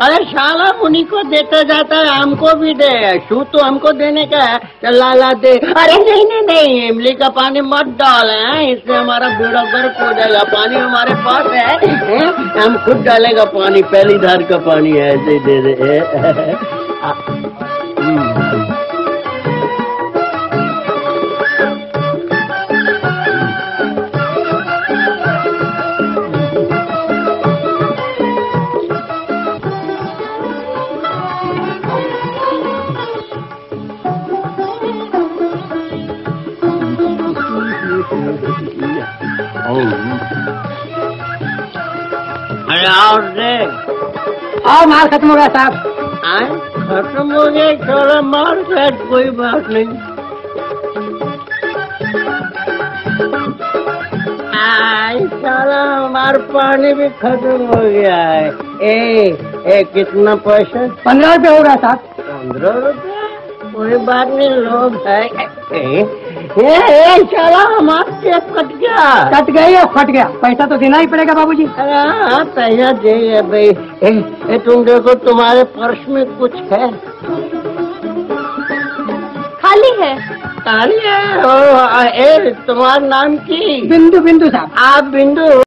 अरे शाला उन्हीं को देता जाता है हमको भी दे। शू तो हमको देने का है चल लाला दे। अरे नहीं नहीं नहीं इमली का पानी मत डाल हैं। इससे हमारा बेड़ा गर्क हो जाएगा। पानी हमारे पास है, हैं? हम खुद डालेगा पानी पहली धार का पानी है ऐसे ही दे दे अरे और दे और माल खत्म हो गया साहब। आए? खत्म हो गए थोड़ा मार शायद कोई बात नहीं। साला हमारा पानी भी खत्म हो गया है। ए ए कितना पैसा? पंद्रह रुपये हो गया साहब। पंद्रह रुपया कोई बात नहीं लोग है। ए, ए, ए साला हमारा कट गया। कट गई या फट गया। पैसा तो देना ही पड़ेगा बाबूजी। अरे हाँ पैसा दे भाई। तुम देखो तुम्हारे पर्स में कुछ है। खाली है। खाली है? ओ, ए तुम्हारा नाम की। बिंदु बिंदु साहब। आप बिंदु।